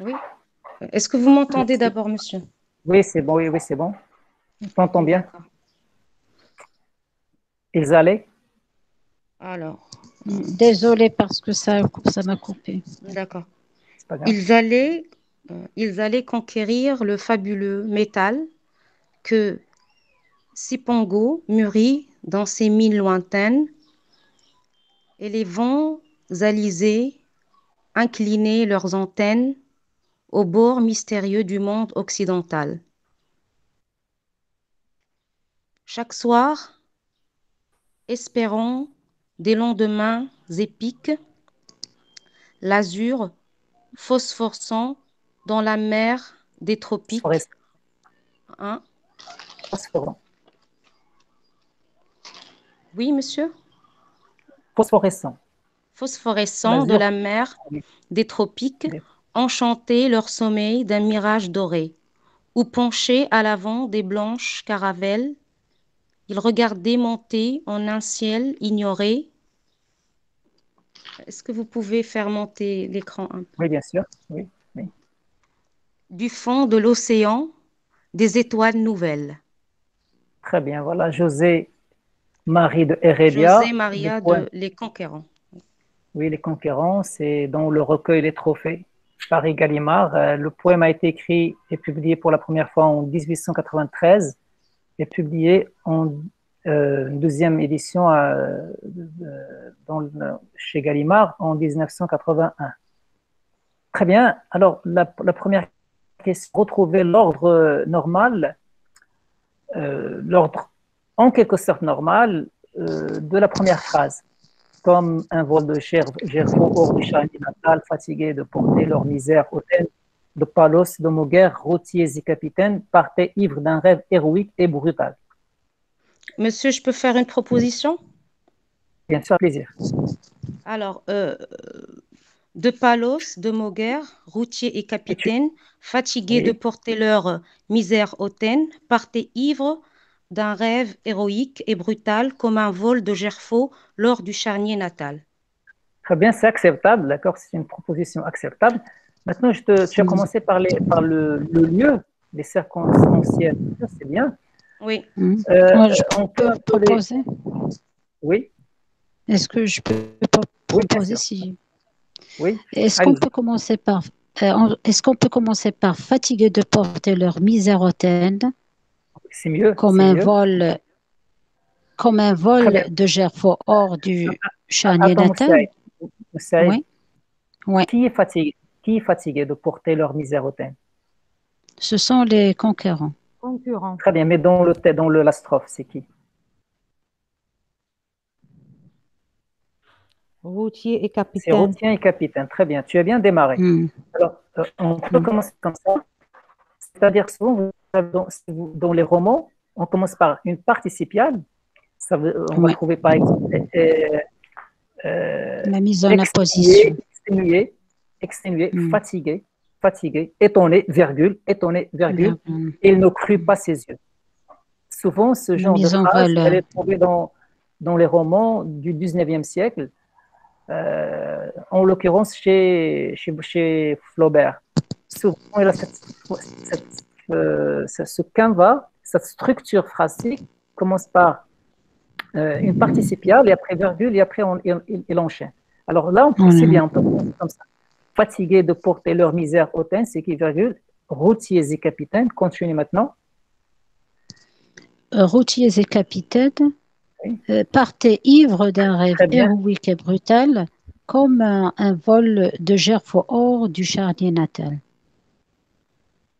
Oui. Est-ce que vous m'entendez d'abord, monsieur? Oui, c'est bon, oui, oui, c'est bon. Je t'entends bien. Ils allaient Alors. Désolée parce que ça ça m'a coupé. D'accord. Ils allaient, ils allaient conquérir le fabuleux métal que Sipongo mûrit dans ses mines lointaines et les vents alisés inclinaient leurs antennes au bord mystérieux du monde occidental. Chaque soir, espérant des lendemains épiques, l'azur phosphorescent dans la mer des tropiques. Hein? Oui, monsieur? Phosphorescent. Phosphorescent de la mer des tropiques, enchanté leur sommeil d'un mirage doré, ou penché à l'avant des blanches caravelles, ils regardaient monter en un ciel ignoré. Est-ce que vous pouvez faire monter l'écran un peu? Oui, bien sûr. Oui, Du fond de l'océan, des étoiles nouvelles. Très bien, voilà José Marie de Heredia. José Maria de Les Conquérants. Oui, Les Conquérants, c'est dans le recueil Les Trophées, Paris Gallimard. Euh, le poème a été écrit et publié pour la première fois en 1893 et publié en euh, deuxième édition euh, chez Gallimard en 1981. Très bien. Alors, la, première question, retrouver l'ordre normal, l'ordre en quelque sorte normal de la première phrase comme un vol de gerfaux hors du charnier natal, fatigué de porter leur misère hautaine, de palos, de moguer, routiers et capitaines, partaient ivres d'un rêve héroïque et brutal. Monsieur, je peux faire une proposition? Bien sûr, plaisir. Alors, euh, de Palos, de Moguer, routiers et capitaines, fatigués de porter leur misère hautaine, partaient ivres d'un rêve héroïque et brutal comme un vol de gerfaux lors du charnier natal. Très bien, c'est acceptable, d'accord, c'est une proposition acceptable. Maintenant, je te, tu as commencé par, les, par le, lieu, les circonstanciels, c'est bien. Oui. Mmh. Euh, Moi, je on peut proposer? Oui. Est-ce que je peux proposer si. Oui. Est-ce qu'on peut commencer par. Euh, est-ce qu'on peut commencer par fatiguer de porter leur misère hautaine C'est mieux. Comme un vol. Comme un vol de gerfaux hors du charnier natal. Oui. oui. Qui est fatigué? Qui est fatigué de porter leur misère hautaine Ce sont les conquérants. Très bien, mais dans le dans le, la strophe, c'est qui? Routier et capitaine. C'est routier et capitaine. Très bien, tu as bien démarré. Hmm. Alors, euh, on peut hmm. commencer comme ça. C'est-à-dire, souvent, dans, les romans, on commence par une participiale. Ça on va trouver par exemple euh, euh, la mise en opposition. Exténué, exténué hmm. fatigué, fatigué, étonné, virgule, étonné, virgule, il ne crut pas ses yeux. Souvent, ce genre de phrase, elle est trouvée dans, dans les romans du 19e siècle, euh, en l'occurrence chez, chez, chez, Flaubert. Souvent, il a euh, ce canevas, cette structure phrasique commence par euh, une participiale et après virgule et après on, il, enchaîne. Alors là, on c'est bien, on peut comme ça fatigués de porter leur misère hautaine, c'est qui, virgule, routiers et capitaines, continue maintenant. Euh, routiers et capitaines euh, partaient ivres d'un rêve héroïque et brutal, comme un, vol de gerfaux hors du charnier natal.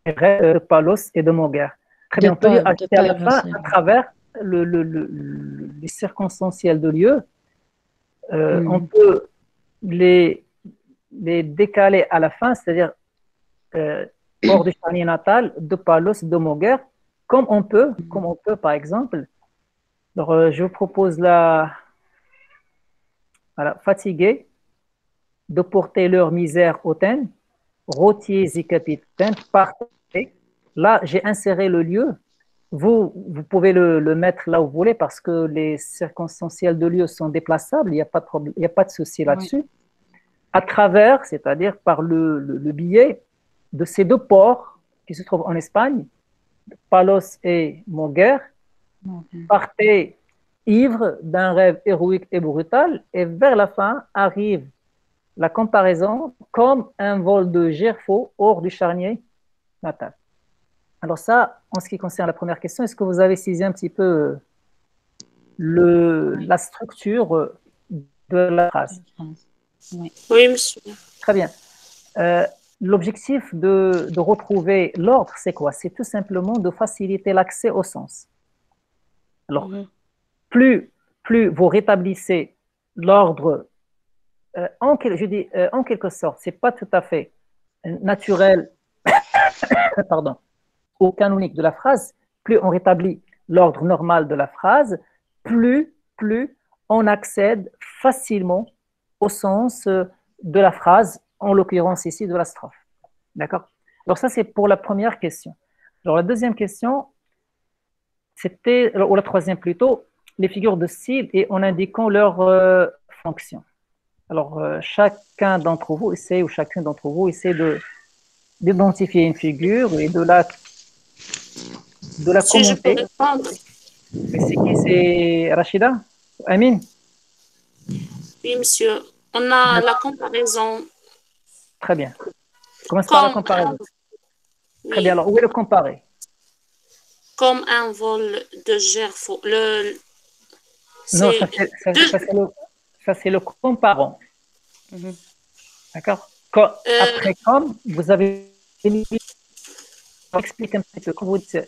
De Palos et de Moguer. Très bien, on peut ajouter à la fin, à travers le, le, les circonstanciels de lieu, euh, mm. on peut les les décaler à la fin, c'est-à-dire euh, hors du charnier natal, de Palos, de Moguer, comme on peut, comme on peut par exemple. Alors, euh, je vous propose la voilà, fatigué de porter leur misère hautaine, rotiers et capitaines, partez. Là, j'ai inséré le lieu. Vous, vous pouvez le, le, mettre là où vous voulez parce que les circonstanciels de lieu sont déplaçables, il n'y a, pas de il a pas de souci là-dessus à travers, c'est-à-dire par le, le, billet, de ces deux ports qui se trouvent en Espagne, Palos et Moguer, partaient ivres d'un rêve héroïque et brutal, et vers la fin arrive la comparaison comme un vol de Gerfo hors du charnier natal. Alors ça, en ce qui concerne la première question, est-ce que vous avez saisi un petit peu le, la structure de la phrase? Oui, oui monsieur. Très bien. Euh, L'objectif de, de, retrouver l'ordre, c'est quoi? C'est tout simplement de faciliter l'accès au sens. Alors, -hmm. plus, plus vous rétablissez l'ordre, euh, en, je dis, euh, en quelque sorte, c'est pas tout à fait naturel, pardon, au canonique de la phrase, plus on rétablit l'ordre normal de la phrase, plus, plus on accède facilement au sens euh, de la phrase, en l'occurrence ici de la strophe. D'accord? Alors ça, c'est pour la première question. Alors la deuxième question, c'était, ou la troisième plutôt, les figures de style et en indiquant leur euh, fonction. Alors euh, chacun d'entre vous essaie, ou chacune d'entre vous essaie de d'identifier une figure et de la de la si commenter. C'est qui C'est Rachida? Amine? Oui, monsieur. On a la comparaison. Très bien. Commence par la comparaison. Oui. Très bien. Alors, où est le comparé? Comme un vol de gerfo. Le... Non, ça c'est le, le, comparant. Mm -hmm. D'accord euh... Après, comme, vous avez explique un petit peu. Vous dites,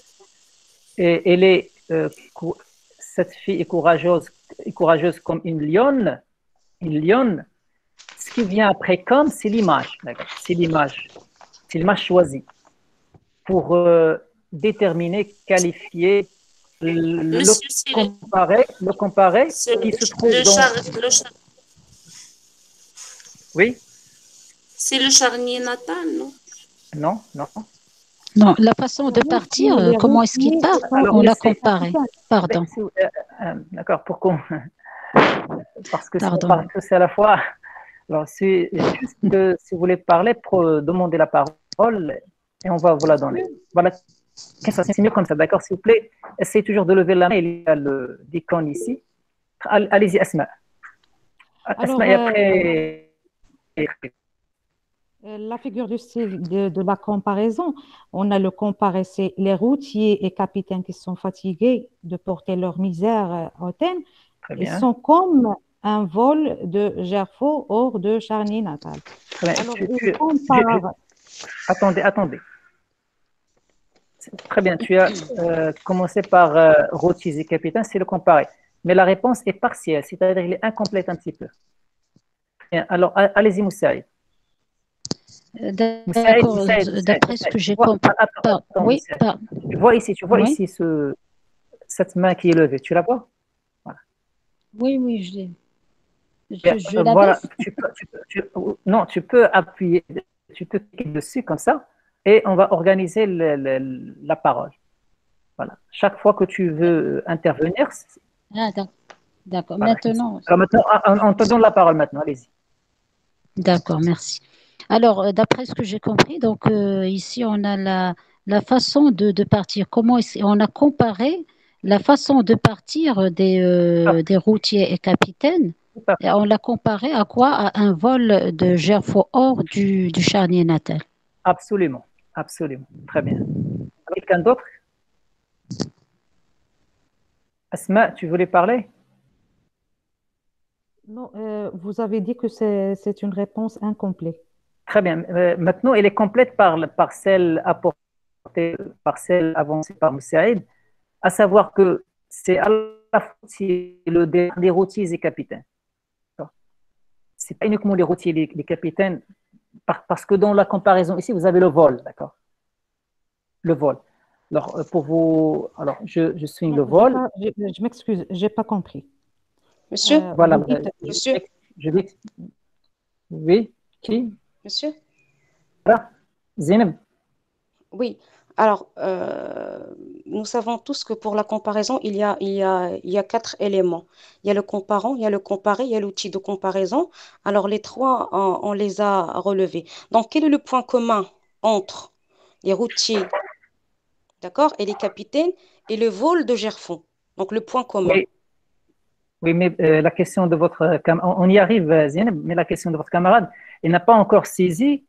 elle est, euh, cette fille est courageuse, est courageuse comme une lionne, une lionne, ce qui vient après comme, c'est l'image. C'est l'image. C'est l'image choisie pour euh, déterminer, qualifier, le, le comparer, le comparer qui se trouve le dans... le char... Oui C'est le charnier natal, non? Non, non. Non, la façon de partir, euh, comment est-ce qu'il part On l'a c'est- comparé. Pardon. Euh, euh, D'accord, pourquoi Parce que tous à la fois. Alors, si, juste que, si vous voulez parler, pour demander la parole et on va vous la donner. Voilà, c'est mieux comme ça, d'accord S'il vous plaît, essayez toujours de lever la main. Il y a le l'icône ici. All- Allez-y, Asma. Asma, et après. Euh, La figure du style de, de la comparaison, on a le comparé, c'est les routiers et capitaines qui sont fatigués de porter leur misère euh, hautaine. Très Ils sont comme un vol de Gerfo hors de Charny natal. Alors, Tu- tu- comparent- Attendez, attendez. Très bien, tu as euh, commencé par euh, routiers et capitaines, c'est le comparé. Mais la réponse est partielle, c'est-à-dire qu'elle est incomplète un petit peu. Bien, alors, allez-y, Moussaïd. Euh, Moussaïd, D'accord, Moussaïd, euh, Moussaïd, d'après ce que j'ai compris. Oui, Tu vois ici, tu vois Oui. ici ce, cette main qui est levée, tu la vois? Oui, oui, je l'ai. Je, je euh, la voilà, baisse tu peux- tu peux- tu- non, tu peux appuyer, tu peux cliquer dessus comme ça, et on va organiser le- le- la parole. Voilà. Chaque fois que tu veux intervenir, c'est- Ah, d'ac- d'accord. Voilà, Maintenant, alors maintenant, on, on te donne la parole maintenant, allez-y. D'accord, merci. Alors, euh, d'après ce que j'ai compris, donc euh, ici on a la, la façon de, de partir. Comment est-ce- on a comparé la façon de partir des, euh, des routiers et capitaines. Et on l'a comparé à quoi? À un vol de Gerfo hors du, du charnier natal. Absolument, absolument. Très bien. Quelqu'un d'autre? Asma, tu voulais parler? Non, euh, vous avez dit que c'est c'est une réponse incomplète. Très bien. Euh, maintenant, elle est complète par, par celle apportée, par celle avancée par Moussaïd, à savoir que c'est à la fois le des, des routiers et capitaines. C'est pas uniquement les routiers et les, les capitaines, par- parce que dans la comparaison ici, vous avez le vol, d'accord Le vol. Alors, euh, pour vous, alors, je, je swing le J'ai vol. pas- Je, je m'excuse, j'ai pas compris. Monsieur, Euh, Voilà. vous dites- je- Monsieur Je dis, oui, qui? Monsieur? Voilà. Zainab. Oui. Alors, euh, nous savons tous que pour la comparaison, il y a, il y a, il y a quatre éléments. Il y a le comparant, il y a le comparé, il y a l'outil de comparaison. Alors, les trois, on, on les a relevés. Donc, quel est le point commun entre les routiers, d'accord, et les capitaines, et le vol de Gerfond? Donc le point commun. Oui, mais euh, la question de votre on y arrive, Zineb, mais la question de votre camarade, il n'a pas encore saisi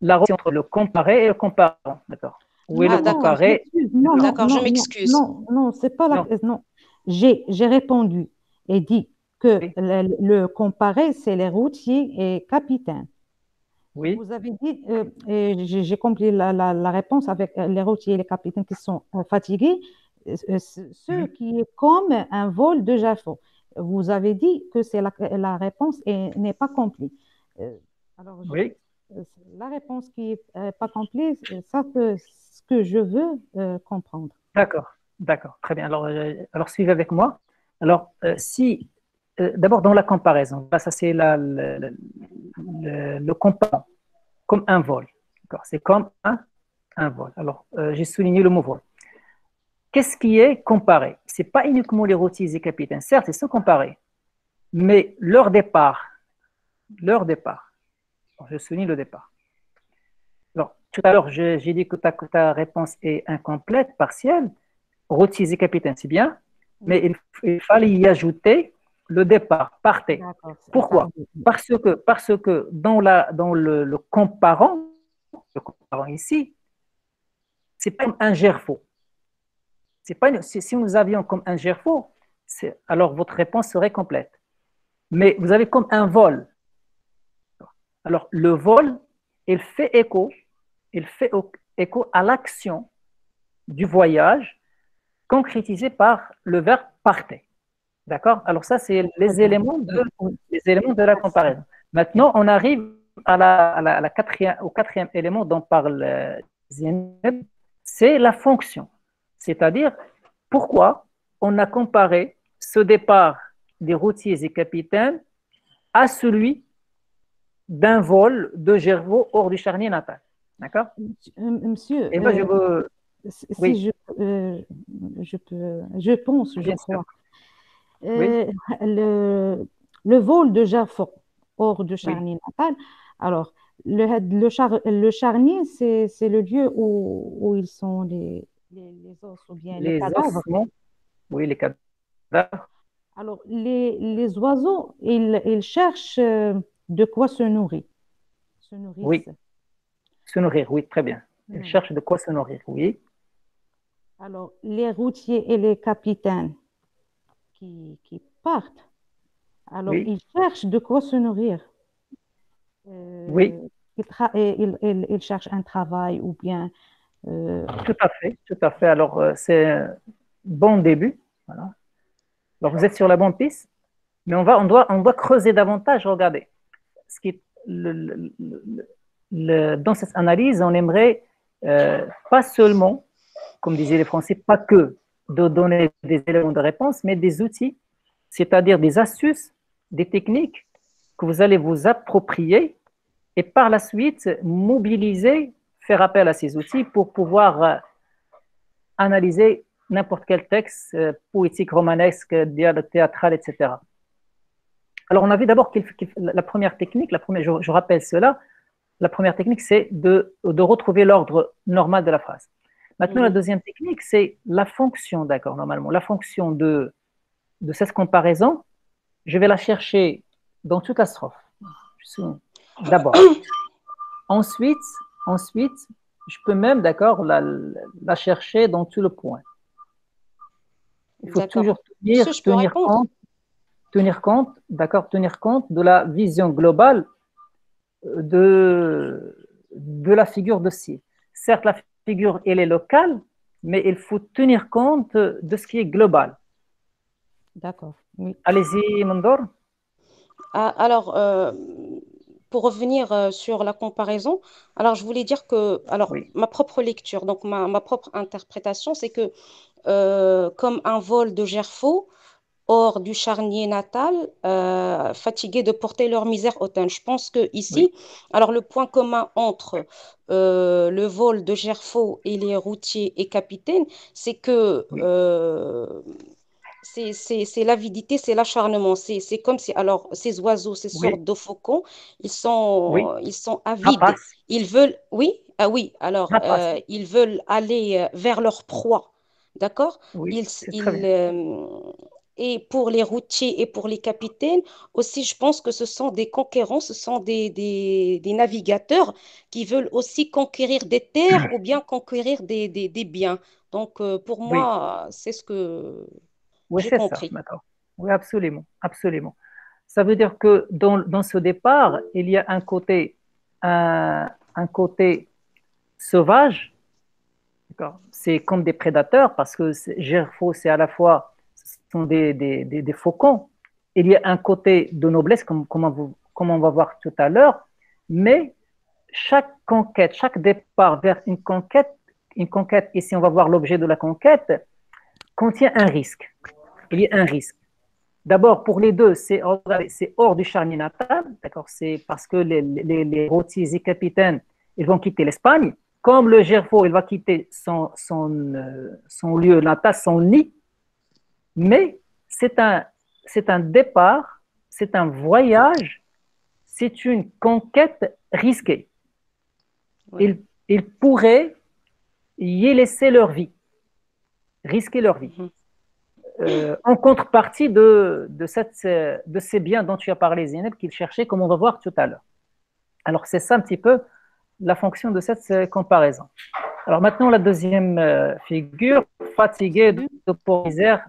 la relation entre le comparé et le comparant, d'accord? Où est le ah, comparé Non, d'accord, je m'excuse. Non, non, c'est pas la non. J'ai répondu et dit que le, comparé, c'est les routiers et capitaines. Oui. Vous avez dit, euh, j'ai compris la, réponse avec euh, les routiers et les capitaines qui sont euh, fatigués, ce qui est comme un vol de Jaffo. Vous avez dit que c'est la, réponse n'est pas complète. alors, oui. la réponse qui n'est pas complète, ça c'est ce que je veux comprendre. D'accord, d'accord, très bien. Alors, alors suivez avec moi. Alors, si d'abord dans la comparaison, ça c'est le, le, comparant, comme un vol. C'est comme un, un vol. Alors, euh, j'ai souligné le mot vol. Qu'est-ce qui est comparé? Ce n'est pas uniquement les routiers et capitaines. Certes, ils sont comparés, mais leur départ, leur départ, je souligne le départ. Alors, tout à l'heure, j'ai dit que ta, ta, réponse est incomplète, partielle. Routiers et capitaines, c'est bien, mais il, il fallait y ajouter le départ, partez. Pourquoi? Parce que, parce que dans, la, dans le, comparant, le comparant ici, c'est pas un gerfo. Si, nous avions comme un gerfo, alors votre réponse serait complète. Mais vous avez comme un vol. Alors le vol, il fait écho, il fait écho à l'action du voyage concrétisé par le verbe partez. D'accord? Alors ça, c'est les éléments, de, la comparaison. Maintenant, on arrive au quatrième élément dont parle euh, Zineb, c'est la fonction. C'est-à-dire, pourquoi on a comparé ce départ des routiers et capitaines à celui d'un vol de Gervaux hors du charnier natal. D'accord? Monsieur, et moi, je veux... si oui. je, je, peux, je pense, je crois, euh, le, le, vol de Jaffo hors de charnier natal. Alors, le, le, le charnier, c'est le lieu où, où, ils sont les, les, os ou bien les, cadavres. oui, les cadavres. Alors, les, les oiseaux, ils, ils, cherchent euh, de quoi se nourrir. Se nourrir. Oui. Se nourrir, oui, très bien. Ils cherchent de quoi se nourrir, oui. Alors, les routiers et les capitaines, qui, partent. Alors, ils cherchent de quoi se nourrir. Euh, oui. Ils, ils, cherchent un travail ou bien. Euh, tout à fait, tout à fait. Alors, euh, c'est un bon début. Voilà. Alors, vous êtes sur la bonne piste, mais on, va, on, doit, on doit creuser davantage. Regardez. Ce qui dans cette analyse, on aimerait pas seulement, comme disaient les Français, pas que de donner des éléments de réponse, mais des outils, c'est-à-dire des astuces, des techniques que vous allez vous approprier et par la suite mobiliser, faire appel à ces outils pour pouvoir euh, analyser n'importe quel texte euh, poétique, romanesque, dialogue théâtral, etc. Alors, on a vu d'abord que la première technique, la première, je, rappelle cela, la première technique, c'est de, de retrouver l'ordre normal de la phrase. Maintenant, la deuxième technique, c'est la fonction, d'accord, normalement. La fonction de, de cette comparaison, je vais la chercher dans toute la strophe. D'abord. ensuite, ensuite, je peux même, d'accord, la, la, chercher dans tout le point. Il faut toujours tenir, tenir compte, tenir compte, d'accord, tenir compte de la vision globale euh, de, de la figure de ci. Certes, la figure, elle est locale, mais il faut tenir compte de ce qui est global. D'accord. Allez-y, Mandor. Ah, alors, euh, pour revenir euh, sur la comparaison, alors je voulais dire que, alors, ma propre lecture, donc ma, propre interprétation, c'est que euh, comme un vol de gerfaux, hors du charnier natal, euh, fatigués de porter leur misère hautaine. Je pense que ici, alors le point commun entre euh, le vol de Gerfaux et les routiers et capitaines, c'est que euh, c'est l'avidité, c'est l'acharnement. C'est comme si, alors, ces oiseaux, ces sortes de faucons, ils sont, ils sont avides. Ils veulent, oui, ah oui, alors, euh, ils veulent aller euh, vers leur proie. D'accord? Ils, euh, Et pour les routiers et pour les capitaines, aussi, je pense que ce sont des conquérants, ce sont des, des, des navigateurs qui veulent aussi conquérir des terres ou bien conquérir des, des biens. Donc, pour moi, c'est ce que oui, c'est ça, Oui, absolument, absolument. Ça veut dire que dans, dans ce départ, il y a un côté, un, un côté sauvage. C'est comme des prédateurs parce que Gerfo, c'est à la fois ce sont des, des, des, faucons. Il y a un côté de noblesse, comme, comme, on, comme on va voir tout à l'heure, mais chaque conquête, chaque départ vers une conquête, une conquête, ici on va voir l'objet de la conquête, contient un risque il y a un risque. D'abord, pour les deux, c'est hors, du charnier natal, d'accord C'est parce que les, les, et capitaines, ils vont quitter l'Espagne. Comme le Gerfo, il va quitter son, son, euh, son lieu natal, son nid. Mais c'est un, c'est un départ, c'est un voyage, c'est une conquête risquée. Ils, ils, pourraient y laisser leur vie, risquer leur vie. Mhm. Euh, en contrepartie de, de, cette, de, ces biens dont tu as parlé, Zineb, qu'il cherchait, comme on va voir tout à l'heure. Alors, c'est ça un petit peu la fonction de cette euh, comparaison. Alors, maintenant, la deuxième euh, figure, fatigué de, misère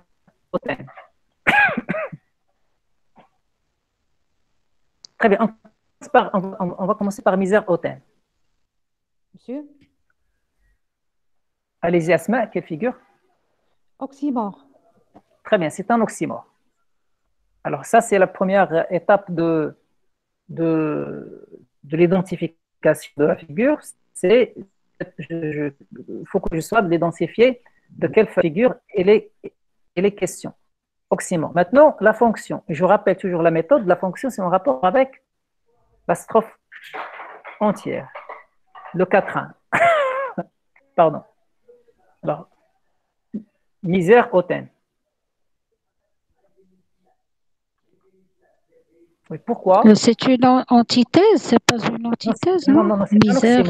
hautaine. Très bien, on, va commencer par misère hautaine. Monsieur? Allez-y, Asma, quelle figure? Oxymore. Très bien, c'est un oxymore. Alors ça, c'est la première étape de, de, l'identification de la figure. C'est, il faut que je sois d'identifier de quelle figure elle est, est question. Oxymore. Maintenant, la fonction. Je rappelle toujours la méthode. La fonction, c'est en rapport avec la strophe entière. Le quatrain. Pardon. Alors, misère hautaine. Pourquoi? C'est une antithèse, c'est pas une antithèse, non, non, non, c'est Misère.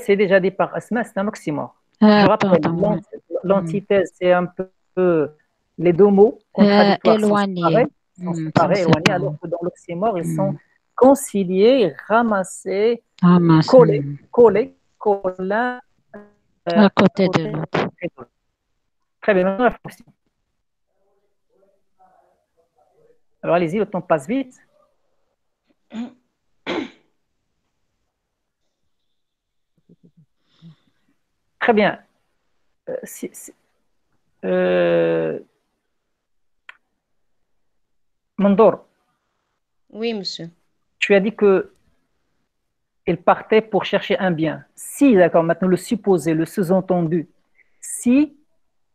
c'est déjà dit par Asma, c'est un oxymore. Ah, Je rappelle, l'antithèse, c'est un peu les deux mots euh, éloignés. Sont hmm, séparés, éloignés, alors que dans l'oxymore, ils sont hmm. conciliés, ramassés, collés, collés, collés euh, à côté de l'autre. Très bien, maintenant la fonction. Alors allez-y, le temps passe vite. Très bien. Euh, euh, Mandor. Oui, monsieur. Tu as dit que il partait pour chercher un bien. Si, d'accord, maintenant le supposé, le sous-entendu, si,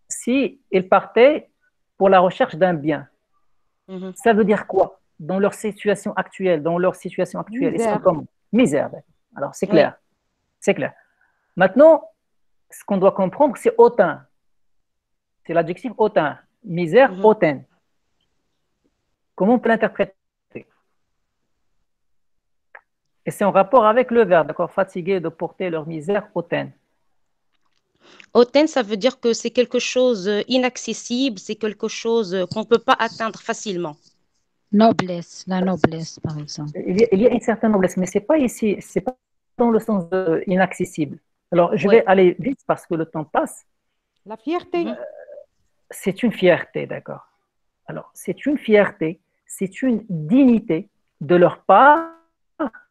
si il partait pour la recherche d'un bien, Mhm. Ça veut dire quoi Dans leur situation actuelle, dans leur situation actuelle, Misère. ils sont misère. Alors, c'est clair. C'est clair. Maintenant, ce qu'on doit comprendre, c'est hautain. C'est l'adjectif hautain. Misère, mm hautaine. Comment on peut l'interpréter? Et c'est en rapport avec le verbe, d'accord? Fatigué de porter leur misère hautaine. Hautaine, ça veut dire que c'est quelque chose inaccessible, c'est quelque chose qu'on ne peut pas atteindre facilement. Noblesse, la noblesse, par exemple. Il y a, une certaine noblesse, mais ce n'est pas ici, c'est pas dans le sens de inaccessible. Alors, je vais aller vite parce que le temps passe. La fierté. Euh, c'est une fierté, d'accord. Alors, c'est une fierté, c'est une dignité de leur part,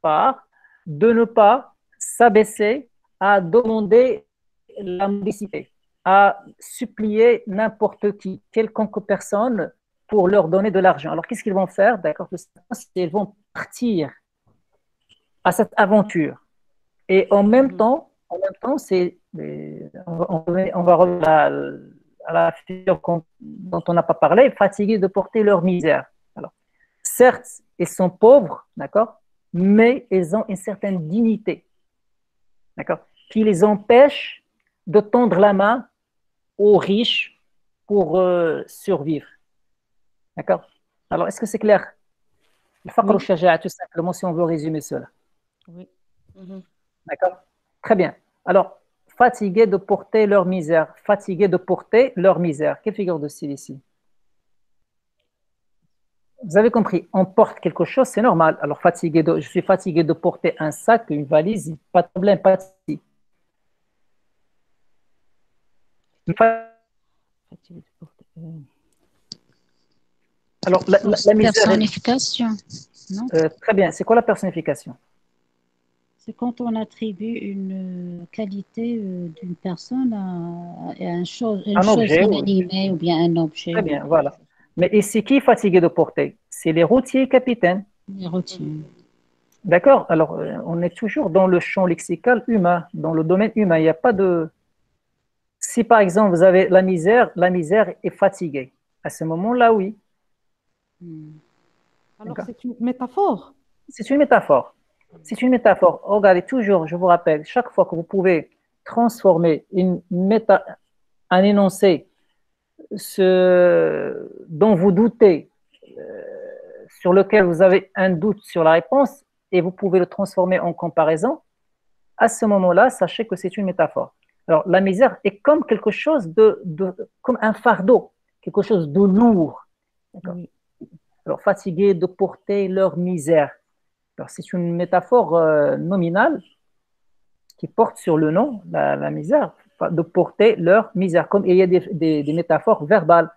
part de ne pas s'abaisser à demander la mendicité, à supplier n'importe qui, quelconque personne, pour leur donner de l'argent. Alors, qu'est-ce qu'ils vont faire? D'accord Ils vont partir à cette aventure. Et en même mhm. temps, en même temps, c'est, on, va revenir à, la figure dont on n'a pas parlé, fatigués de porter leur misère. Alors, certes, ils sont pauvres, d'accord, mais ils ont une certaine dignité, d'accord, qui les empêche de tendre la main aux riches, pour euh, survivre. D'accord? Alors, est-ce que c'est clair? Le faqr oui. tout simplement, si on veut résumer cela. Oui. Mhm. D'accord? Très bien. Alors, fatigués de porter leur misère. Fatigués de porter leur misère. Quelle figure de style ici? Vous avez compris, on porte quelque chose, c'est normal. Alors, fatigué de, je suis fatigué de porter un sac, une valise, pas de problème, pas de souci. Alors, la, la, misère. Personnification. Non euh, très bien. C'est quoi la personnification? C'est quand on attribue une qualité euh, d'une personne à, à un chose, une un chose objet, inanimée ou bien un objet. Très bien, voilà. Mais ici, qui est fatigué de porter? C'est les routiers capitaines. Les routiers. D'accord? Alors, euh, on est toujours dans le champ lexical humain, dans le domaine humain. Il n'y a pas de, si par exemple vous avez la misère, la misère est fatiguée. À ce moment-là, oui. Hmm. Alors c'est une métaphore. C'est une métaphore. C'est une métaphore. Regardez toujours, je vous rappelle, chaque fois que vous pouvez transformer une méta, un énoncé ce dont vous doutez, euh, sur lequel vous avez un doute sur la réponse, et vous pouvez le transformer en comparaison, à ce moment-là, sachez que c'est une métaphore. Alors, la misère est comme quelque chose de, comme un fardeau, quelque chose de lourd. Alors, fatigués de porter leur misère. Alors, c'est une métaphore euh, nominale qui porte sur le nom, la, misère, de porter leur misère. Comme il y a des, métaphores verbales.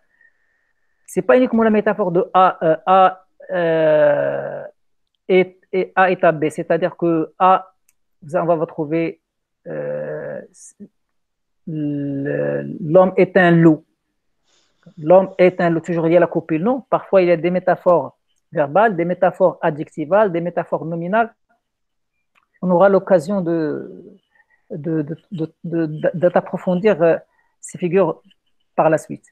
C'est pas uniquement la métaphore de A, euh, A euh, et, A est à B. C'est-à-dire que A, on va retrouver l'homme est un loup. L'homme est un loup. Toujours il y a la copule, non. Parfois, il y a des métaphores verbales, des métaphores adjectivales, des métaphores nominales. On aura l'occasion de, d'approfondir euh, ces figures par la suite.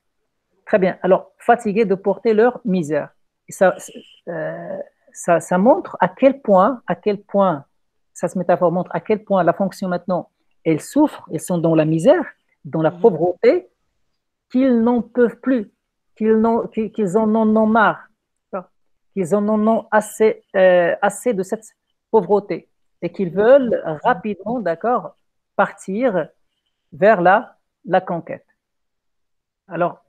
Très bien. Alors, fatigués de porter leur misère. Euh, ça, montre à quel point, à quel point, ça métaphore montre à quel point la fonction maintenant elles souffrent, elles sont dans la misère, dans la mhm. pauvreté, qu'ils n'en peuvent plus, qu'ils en ont marre, qu'ils en ont assez, euh, assez de cette pauvreté et qu'ils veulent rapidement, d'accord, partir vers la, la conquête. Alors,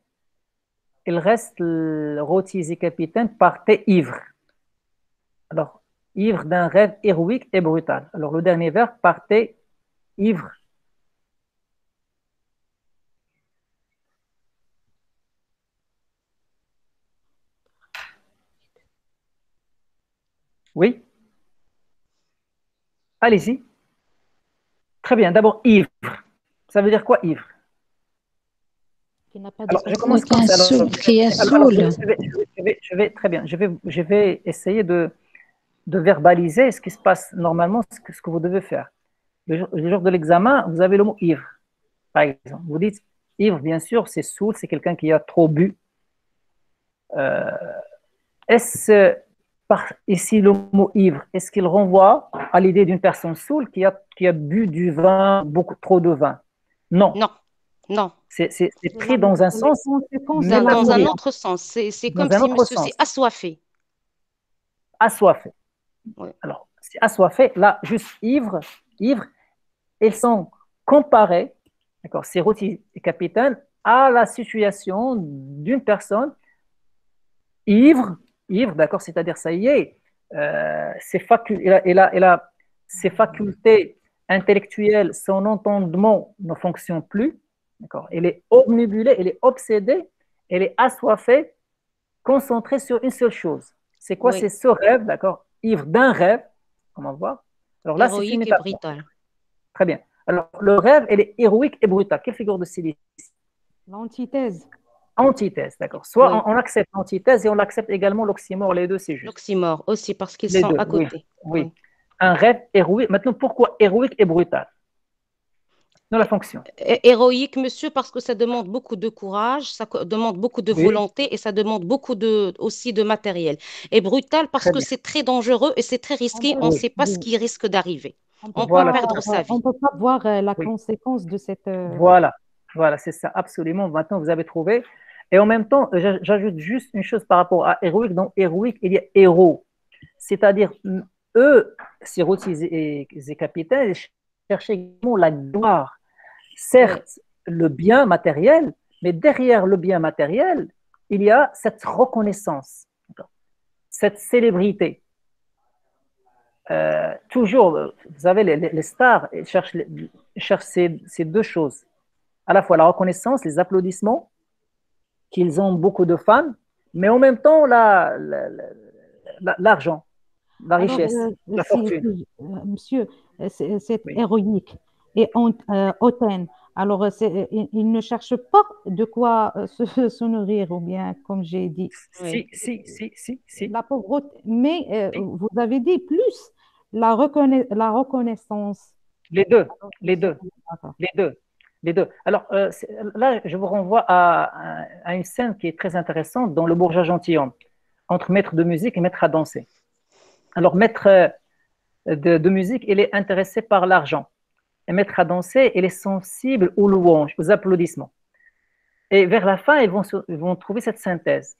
il reste, Rotis et Capitaine partaient ivres. Alors, ivres d'un rêve héroïque et brutal. Alors, le dernier vers partait ivre Oui Allez-y. Très bien. D'abord, ivre. Ça veut dire quoi, ivre? Qui n'a pas de je commence qui, est je, vais, très bien. Je vais, je vais essayer de, de verbaliser ce qui se passe normalement, ce que, ce que vous devez faire le jour, de l'examen, vous avez le mot ivre, par exemple. Vous dites ivre, bien sûr, c'est saoul, c'est quelqu'un qui a trop bu. Euh, est-ce, par, ici, le mot ivre, est-ce qu'il renvoie à l'idée d'une personne saoule qui a, qui a bu du vin, beaucoup trop de vin? Non. Non. Non. C'est pris dans un sens. Dans, dans un autre sens. C'est comme si monsieur s'est assoiffé. Assoiffé. Alors, c'est assoiffé. Là, juste ivre, ivres, elles sont comparées, d'accord, ces routiers et capitaines, à la situation d'une personne ivre, ivre, d'accord, c'est-à-dire ça y est, euh, ses, ses facultés intellectuelles, son entendement ne fonctionne plus, d'accord, elle est obnubilée, elle est obsédée, elle est assoiffée, concentrée sur une seule chose. C'est quoi? C'est ce rêve, d'accord, ivre d'un rêve, on va voir, alors là, c'est une et brutal. Très bien. Alors, le rêve, elle est héroïque et brutale. Quelle figure de style L'antithèse. Antithèse, d'accord. Soit on, accepte l'antithèse et on accepte également l'oxymore, les deux, c'est juste. L'oxymore aussi, parce qu'ils sont à côté. Oui, Un rêve héroïque. Maintenant, pourquoi héroïque et brutal? Dans la fonction. Héroïque, monsieur, parce que ça demande beaucoup de courage, ça demande beaucoup de volonté et ça demande beaucoup de, aussi de matériel. Et brutal parce que c'est très dangereux et c'est très risqué. On ne sait pas ce qui risque d'arriver. On, peut perdre sa vie. On ne peut pas voir euh, la conséquence de cette. Euh, voilà, voilà, c'est ça, absolument. Maintenant, vous avez trouvé. Et en même temps, j'ajoute juste une chose par rapport à héroïque. Dans héroïque, il y a héros. C'est-à-dire, eux, Sirotis et, et capitaines, cherchaient également la gloire. Certes, le bien matériel, mais derrière le bien matériel, il y a cette reconnaissance, cette célébrité. Euh, toujours, vous savez, les, stars cherchent, cherchent ces, deux choses. À la fois la reconnaissance, les applaudissements, qu'ils ont beaucoup de fans, mais en même temps l'argent, la, richesse, euh, la fortune. Euh, monsieur, c'est héroïque et hautaine. Alors, ils ne cherchent pas de quoi se, nourrir, ou bien, comme j'ai dit. Si, si, si, si, si. La pauvreté. Mais vous avez dit plus la, la reconnaissance. Les deux, les deux, les deux. Les deux. Alors euh, là, je vous renvoie à, à, une scène qui est très intéressante dans le Bourgeois gentilhomme, entre maître de musique et maître à danser. Alors, maître euh, de, de musique, il est intéressé par l'argent. Et maître à danser, il est sensible aux louanges, aux applaudissements. Et vers la fin, ils vont, trouver cette synthèse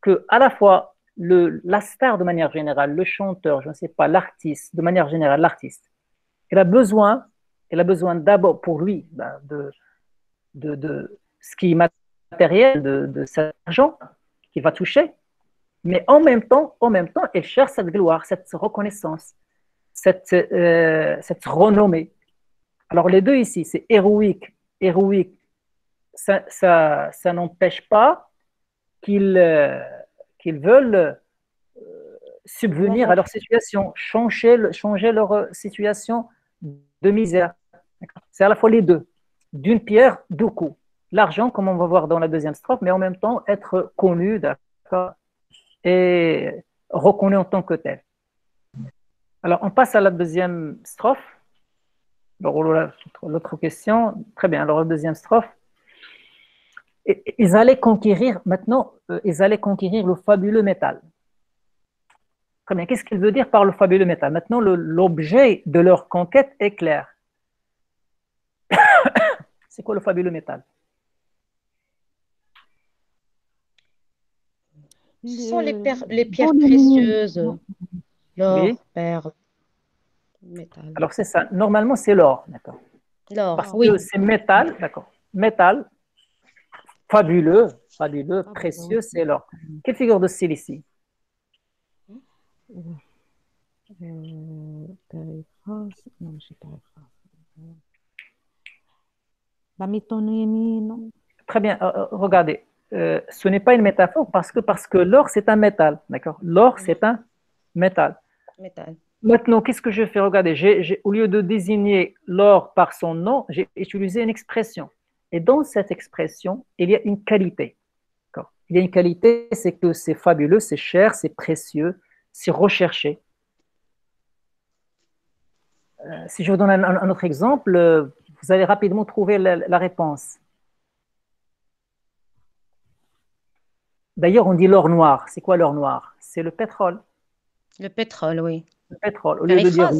que à la fois le, la star de manière générale, le chanteur, je ne sais pas, l'artiste, de manière générale, l'artiste, il a besoin il a besoin d'abord pour lui ben, de, ce qui est matériel, de, cet argent qu'il va toucher, mais en même temps, en même temps, il cherche cette gloire, cette reconnaissance, cette, euh, cette renommée. Alors les deux ici, c'est héroïque, héroïque. Ça, n'empêche pas qu'ils euh, qu'ils veulent euh, subvenir à leur situation, changer, leur situation de misère. C'est à la fois les deux. D'une pierre, deux coups. L'argent, comme on va voir dans la deuxième strophe, mais en même temps être connu et reconnu en tant que tel. Alors, on passe à la deuxième strophe. L'autre question. Très bien. Alors, la deuxième strophe. Ils allaient conquérir, maintenant, euh, ils allaient conquérir le fabuleux métal. Très bien. Qu'est-ce qu'il veut dire par le fabuleux métal? Maintenant, l'objet de leur conquête est clair. C'est quoi le fabuleux métal? Ce sont les, les pierres précieuses, l'or, oui. perles, métal. Alors c'est ça. Normalement, c'est l'or, d'accord. L'or, Parce que c'est métal, d'accord. Métal, fabuleux, fabuleux, précieux, c'est l'or. Quelle figure de style ici? Euh, non, La métonymie, non Très bien, euh, euh, regardez, ce n'est pas une métaphore parce que, parce que l'or, c'est un métal, d'accord L'or, c'est un métal. Métal. Maintenant, qu'est-ce que je fais? Regardez, au lieu de désigner l'or par son nom, j'ai utilisé une expression. Et dans cette expression, il y a une qualité. Il y a une qualité, c'est que c'est fabuleux, c'est cher, c'est précieux, c'est recherché. Euh, si je vous donne un, autre exemple, euh, vous allez rapidement trouver la, réponse. D'ailleurs, on dit l'or noir. C'est quoi l'or noir? C'est le pétrole. Le pétrole, oui. Le pétrole. Au lieu de dire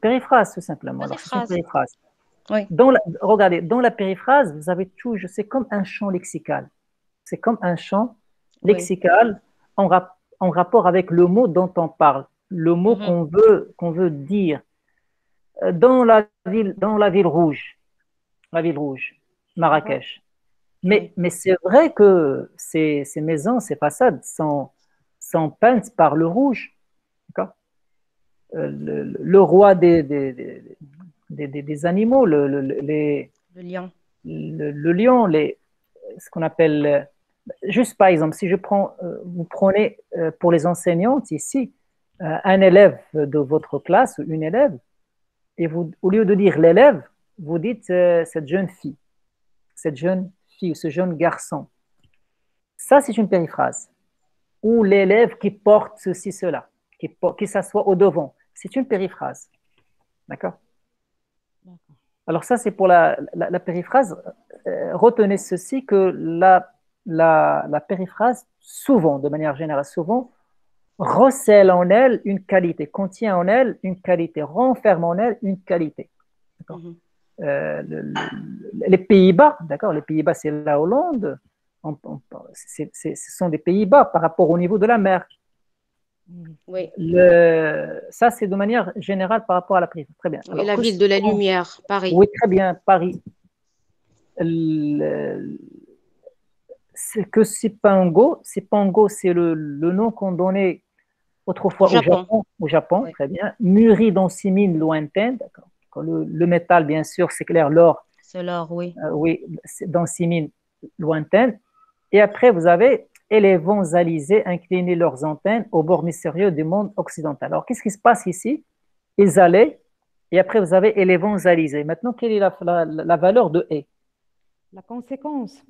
périphrase, tout simplement. Périphrase. périphrase. Oui. Dans regardez, dans la périphrase, vous avez tout, je sais, comme un champ lexical. C'est comme un champ lexical en, en, rapport avec le mot dont on parle, le mot Mhm. qu'on veut, qu'on veut dire. Euh, Dans la ville, dans la ville rouge, la ville rouge, Marrakech. Mais, mais c'est vrai que ces, ces maisons, ces façades sont, sont peintes par le rouge. Euh, le, roi des, des, des, des- animaux, le, le- le- les, Le lion. le, lion, les, ce qu'on appelle, euh, juste par exemple, si je prends, euh, vous prenez pour les enseignantes ici, un élève de votre classe ou une élève, et vous, au lieu de dire l'élève, vous dites euh, cette jeune fille, cette jeune fille ou ce jeune garçon. Ça, c'est une périphrase. Ou l'élève qui porte ceci, cela, qui, qui s'assoit au devant. C'est une périphrase. D'accord? Alors ça, c'est pour la, la- la périphrase. Euh, retenez ceci, que la, périphrase, souvent, de manière générale, souvent, recèle en elle une qualité, contient en elle une qualité, renferme en elle une qualité. D'accord? Mhm. Euh, le- le- les Pays-Bas, d'accord, les Pays-Bas, c'est la Hollande. ce sont des pays bas par rapport au niveau de la mer. Oui. ça, c'est de manière générale par rapport à la prison. Très bien. Et la ville de la lumière, Paris. Oui, très bien, Paris. Le, c'est que Sipango, Sipango, c'est le, le, nom qu'on donnait autrefois au Japon, au Japon, très bien, mûri dans six mines lointaines. Le, le, métal, bien sûr, c'est clair, l'or. C'est l'or, oui. Euh, oui, dans six mines lointaines. Et après, vous avez et les vents alizés incliner leurs antennes au bord mystérieux du monde occidental. Alors, qu'est-ce qui se passe ici? Ils allaient, et après, vous avez et les vents alizés. Maintenant, quelle est la, la, valeur de et La conséquence.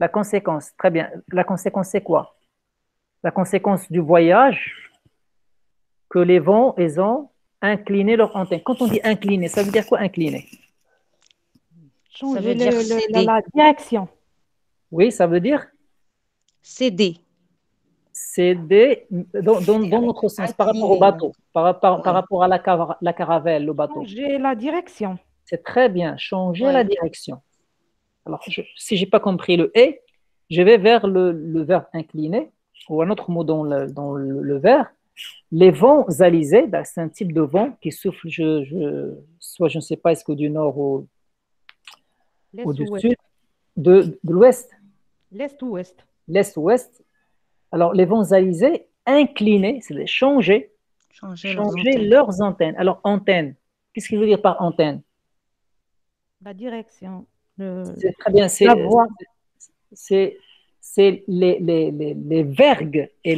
La conséquence, très bien. La conséquence, c'est quoi? La conséquence du voyage que les vents, ils ont incliné leur antenne. Quand on dit incliner, ça veut dire quoi incliner Changer ça veut dire la direction. Oui, ça veut dire Céder. Céder dans, dans, notre sens, par rapport au bateau, par, par, par rapport à la, la, caravelle, le bateau. Changer la direction. C'est très bien, changer la direction. Alors, si je n'ai pas compris le et, je vais vers le, le verbe incliné, ou un autre mot dans le, dans le, verbe. Les vents alizés, bah, c'est un type de vent qui souffle, je, je, soit je ne sais pas, est-ce que du nord ou, ou du sud, de, de l'ouest. L'est ou ouest l'est-ouest. Alors, les vents alizés inclinés, c'est changer, changer, leurs, antennes. Alors, antenne, qu'est-ce qu'il veut dire par antenne? La direction. C'est très bien, c'est c'est les, les, les, vergues et,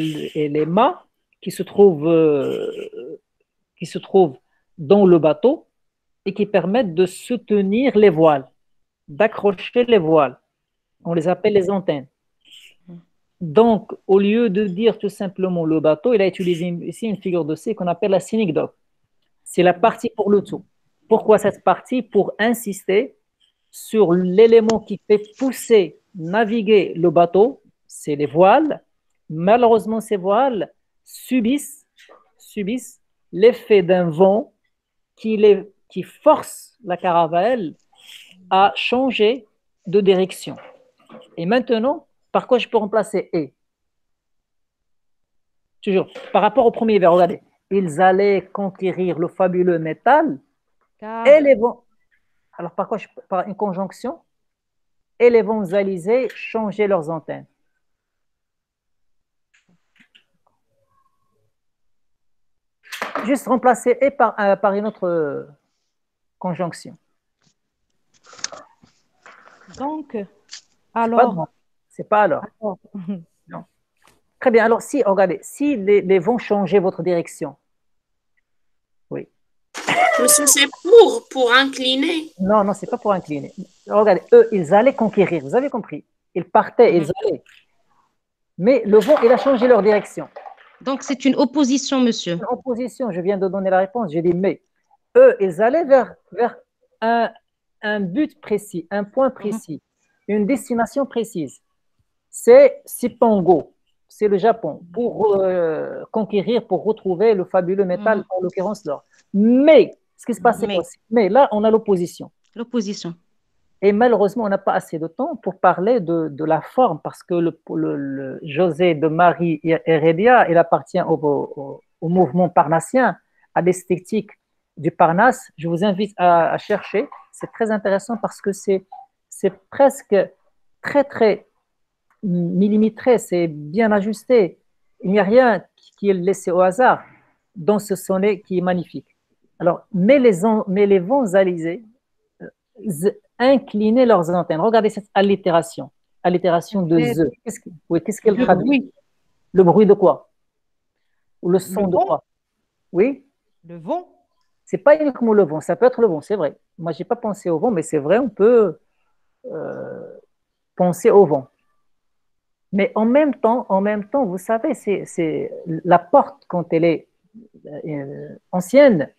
les mâts qui se trouvent euh, qui se trouvent dans le bateau et qui permettent de soutenir les voiles, d'accrocher les voiles. On les appelle les antennes. Donc, au lieu de dire tout simplement le bateau, il a utilisé ici une figure de C qu'on appelle la synecdoque. C'est la partie pour le tout. Pourquoi cette partie? Pour insister sur l'élément qui fait pousser, naviguer le bateau, c'est les voiles. Malheureusement, ces voiles subissent, subissent l'effet d'un vent qui, les, qui force la caravelle à changer de direction. Et maintenant, par quoi je peux remplacer et? Toujours, par rapport au premier vers, regardez. Ils allaient conquérir le fabuleux métal et les vents. Alors, par quoi je, Par une conjonction? Et les vents alizés changer leurs antennes. Juste remplacer et par, euh, par une autre euh, conjonction. Donc, alors, c'est pas alors. Non. Très bien. Alors, si, regardez, si les, vents changer votre direction. Oui. c'est pour, pour incliner. Non, non, c'est pas pour incliner. Regardez, eux, ils allaient conquérir. Vous avez compris? Ils partaient, ils allaient. Mais le vent, il a changé leur direction. Donc, c'est une opposition, monsieur. Une opposition, je viens de donner la réponse. J'ai dit, mais eux, ils allaient vers, vers un, un but précis, un point précis, une destination précise c'est Sipango, c'est le Japon, pour euh, conquérir, pour retrouver le fabuleux métal, mm. en l'occurrence l'or. Mais, ce qui se passe, mais, mais là, on a l'opposition. L'opposition. Et malheureusement, on n'a pas assez de temps pour parler de, de la forme, parce que le, le, José de Marie Heredia, il appartient au, au, mouvement parnassien, à l'esthétique du Parnasse. Je vous invite à, à chercher. C'est très intéressant parce que c'est presque très, très millimétré, c'est bien ajusté. Il n'y a rien qui est laissé au hasard dans ce sonnet qui est magnifique. Alors, mais les, mais les vents alizés euh, incliner leurs antennes. Regardez cette allitération, allitération de ze. Qu'est-ce qu'elle traduit? Le bruit de quoi? Ou le son de quoi? Oui Le vent C'est pas uniquement le vent, ça peut être le vent, c'est vrai. Moi, j'ai pas pensé au vent, mais c'est vrai, on peut euh, penser au vent. Mais en même temps, en même temps, vous savez, c'est la porte quand elle est euh, ancienne.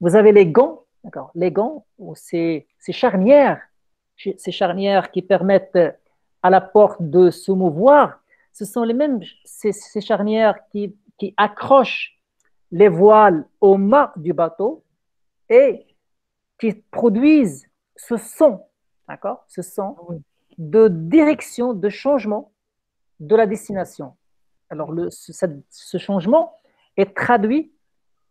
Vous avez les gants, d'accord Les gants, ces, ces charnières, ces charnières qui permettent à la porte de se mouvoir. Ce sont les mêmes ces, ces charnières qui, qui accrochent les voiles au mât du bateau et qui produisent ce son, d'accord Ce son de direction, de changement de la destination. Alors, le, ce, changement est traduit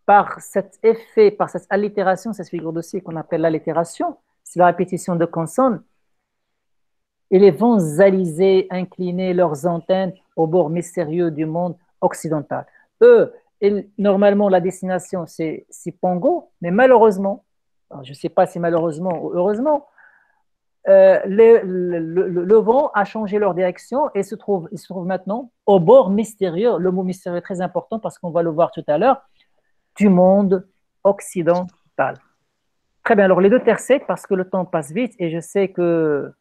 par cet effet, par cette allitération, cette figure de style qu'on appelle l'allitération, c'est la répétition de consonnes. Et les vents alisés incliner leurs antennes au bord mystérieux du monde occidental. Eux, normalement, la destination, c'est Pongo, mais malheureusement, je ne sais pas si malheureusement ou heureusement, euh, le, vent a changé leur direction et se trouve, il se trouve maintenant au bord mystérieux. Le mot mystérieux est très important parce qu'on va le voir tout à l'heure, du monde occidental. Très bien, alors les deux tercets, parce que le temps passe vite et je sais que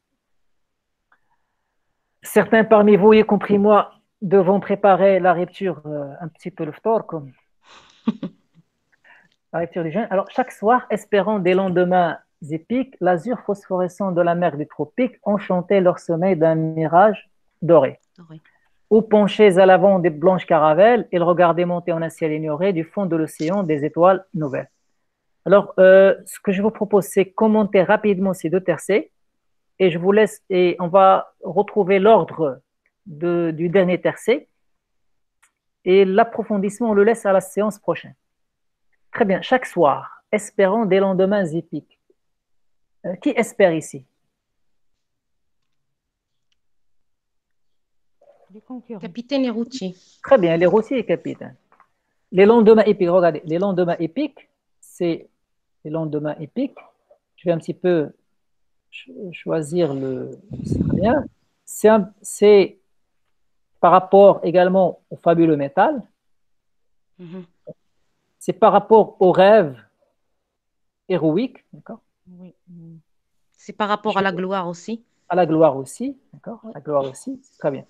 certains parmi vous, y compris moi, devront préparer la rupture euh, un petit peu le fort, comme la rupture du jeûne. Alors chaque soir, espérant des lendemains épiques, l'azur phosphorescent de la mer des tropiques enchantait leur sommeil d'un mirage doré. Ou penchés à l'avant des blanches caravelles, ils regardaient monter en un ciel ignoré du fond de l'océan des étoiles nouvelles. Alors, euh, ce que je vous propose, c'est commenter rapidement ces deux tercets et je vous laisse et on va retrouver l'ordre du dernier tercet et l'approfondissement, on le laisse à la séance prochaine. Très bien, chaque soir, espérant des lendemains épiques. Euh, qui espère ici? Capitaine et routier. Très bien, les routiers et capitaines. Les lendemains épiques, regardez, les lendemains épiques, c'est les lendemains épiques. Je vais un petit peu choisir le. C'est par rapport également au fabuleux métal. Mhm. C'est par rapport au rêve héroïque, d'accord? Oui. C'est par rapport à la gloire aussi. À la gloire aussi, d'accord La gloire aussi, très bien.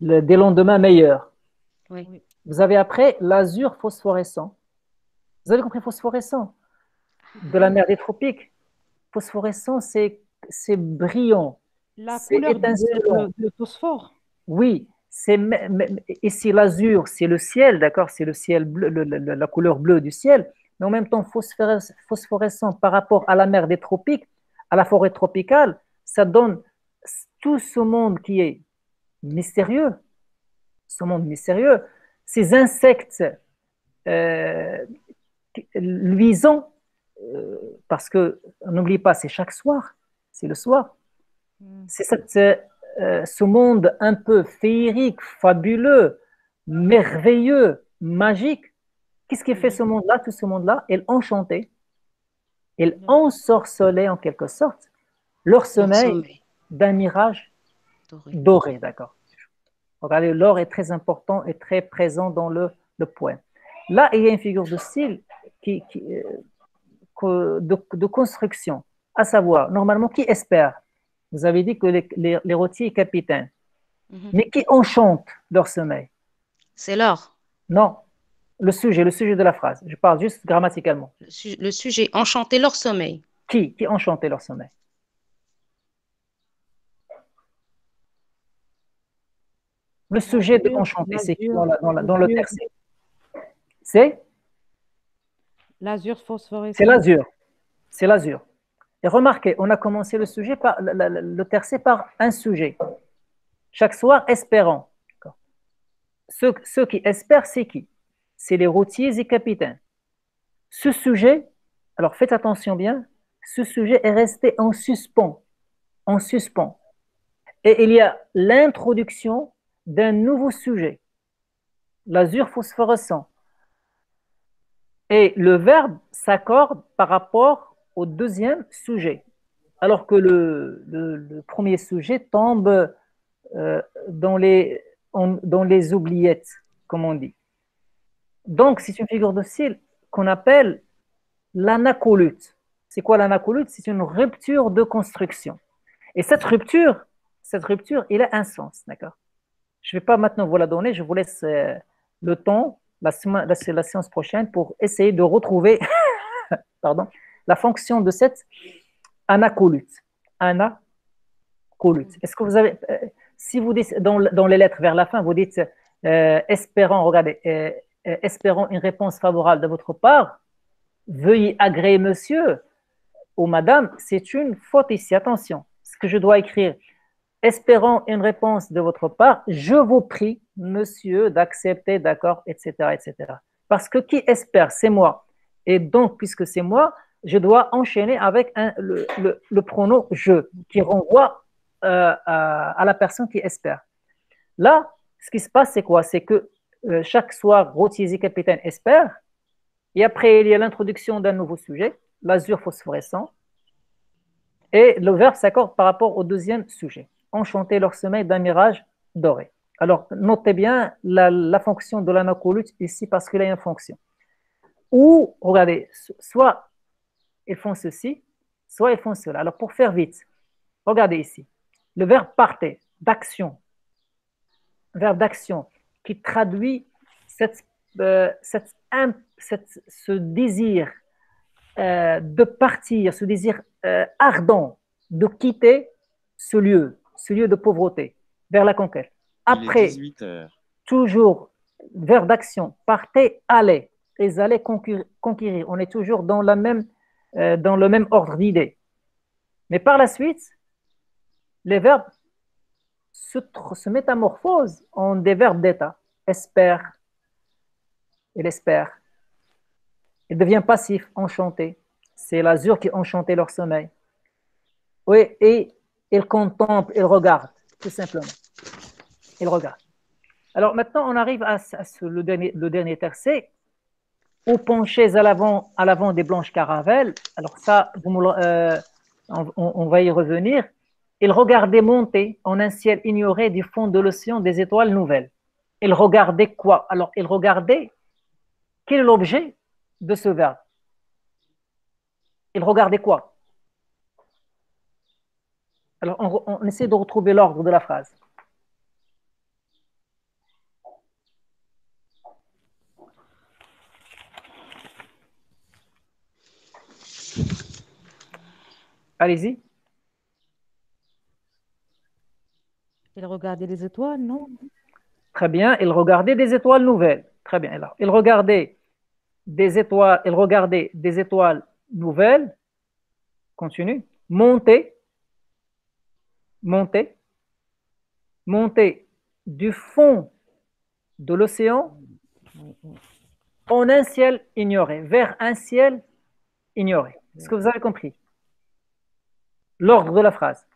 Le, des lendemains meilleurs. Oui. Vous avez après l'azur phosphorescent. Vous avez compris phosphorescent? De la mer des tropiques. Phosphorescent, c'est brillant. La couleur de, phosphore. Oui, c'est ici l'azur, c'est le ciel, d'accord? C'est le ciel bleu, la couleur bleue du ciel mais en même temps phosphorescent par rapport à la mer des tropiques, à la forêt tropicale, ça donne tout ce monde qui est mystérieux, ce monde mystérieux, ces insectes euh, luisants, euh, parce que n'oublie pas, c'est chaque soir, c'est le soir. Hmm. C'est euh, ce monde un peu féerique, fabuleux, merveilleux, magique, Qu'est-ce qui fait ce monde-là, tout ce monde-là? Il enchantait, il ensorcelait en quelque sorte leur sommeil d'un mirage doré, d'accord. Regardez, l'or est très important et très présent dans le, le poème. Là, il y a une figure de style qui, euh, de, construction, à savoir, normalement, qui espère? Vous avez dit que les, les, les rotiers capitaines, mhm. mais qui enchantent leur sommeil? C'est l'or. Non, le sujet, le sujet de la phrase. Je parle juste grammaticalement. Le, sujet, enchanter leur sommeil. Qui Qui enchantait leur sommeil? Le sujet de enchanter, c'est qui dans, dans, le texte? C'est? L'azur phosphorescent. C'est l'azur. C'est l'azur. Et remarquez, on a commencé le sujet par le, le tercet par un sujet. Chaque soir, espérant. Ceux, ceux qui espèrent, c'est qui? C'est les routiers et capitaines. Ce sujet, alors faites attention bien, ce sujet est resté en suspens, en suspens. Et il y a l'introduction d'un nouveau sujet, l'azur phosphorescent. Et le verbe s'accorde par rapport au deuxième sujet, alors que le, premier sujet tombe euh, dans, les, dans les oubliettes, comme on dit. Donc, c'est une figure de style qu'on appelle l'anacolute. C'est quoi l'anacolute? C'est une rupture de construction. Et cette rupture, cette rupture, il a un sens, d'accord? Je ne vais pas maintenant vous la donner, je vous laisse euh, le temps, la, séance prochaine, pour essayer de retrouver la fonction de cette anacolute. Anacolute. Est-ce que vous avez, euh, si vous dites dans, les lettres vers la fin, vous dites euh, espérant, regardez, espérant une réponse favorable de votre part, veuillez agréer monsieur ou madame, c'est une faute ici. Attention, ce que je dois écrire, espérant une réponse de votre part, je vous prie, monsieur, d'accepter, d'accord, etc., etc. Parce que qui espère, c'est moi. Et donc, puisque c'est moi, je dois enchaîner avec le, pronom je, qui renvoie euh, à, la personne qui espère. Là, ce qui se passe, c'est quoi? C'est que euh, chaque soir, Rotier capitaine espère, et après, il y a l'introduction d'un nouveau sujet, l'azur phosphorescent, et le verbe s'accorde par rapport au deuxième sujet enchanter leur sommeil d'un mirage doré. Alors, notez bien la, fonction de l'anacolute ici parce qu'il a une fonction. Ou, regardez, soit ils font ceci, soit ils font cela. Alors, pour faire vite, regardez ici. Le verbe parter, d'action, verbe d'action, qui traduit cette, euh, ce désir euh, de partir, ce désir euh, ardent de quitter ce lieu, ce lieu de pauvreté, vers la conquête. Après, toujours vers d'action, partez, allez, et allez conquérir. On est toujours dans, la même, dans le même ordre d'idées. Mais par la suite, les verbes se, se métamorphosent en des verbes d'état. Espère, il espère. Il devient passif, enchanté. C'est l'azur qui enchantait leur sommeil. Oui, et il contemple, il regarde, tout simplement. Il regarde. Alors maintenant, on arrive à, le, dernier, le dernier tercet. Ou penchés à l'avant, à l'avant des blanches caravelles. Alors ça, euh, on, va y revenir. Il regardait monter en un ciel ignoré du fond de l'océan des étoiles nouvelles. Il regardait quoi? Alors, il regardait quel est l'objet de ce verbe Il regardait quoi? Alors, on, essaie de retrouver l'ordre de la phrase. Allez-y. Il regardait des étoiles, non? Très bien, il regardait des étoiles nouvelles. Très bien. Alors, il regardait des étoiles, il regardait des étoiles nouvelles. Continue. Monter monter, monter du fond de l'océan en un ciel ignoré, vers un ciel ignoré. Est-ce que vous avez compris? L'ordre de la phrase.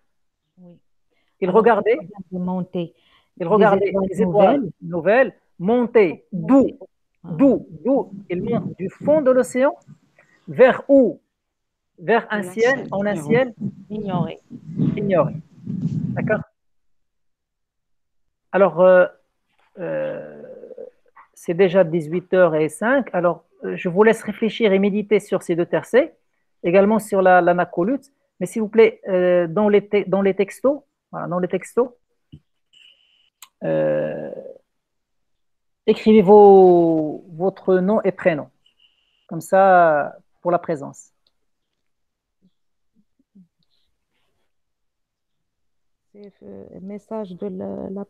Il regardait, monter. il regardait les étoiles nouvelles, monter, d'où, d'où, d'où il monte du fond de l'océan, vers où? Vers un ciel, en un ciel ignoré. ignoré. D'accord? Alors, euh, euh, c'est déjà 18h05. Alors, euh, je vous laisse réfléchir et méditer sur ces deux tercets, également sur la, la Mais s'il vous plaît, dans, les dans les textos, dans les textos, écrivez vos, votre nom et prénom. Comme ça, pour la présence. Le message de la,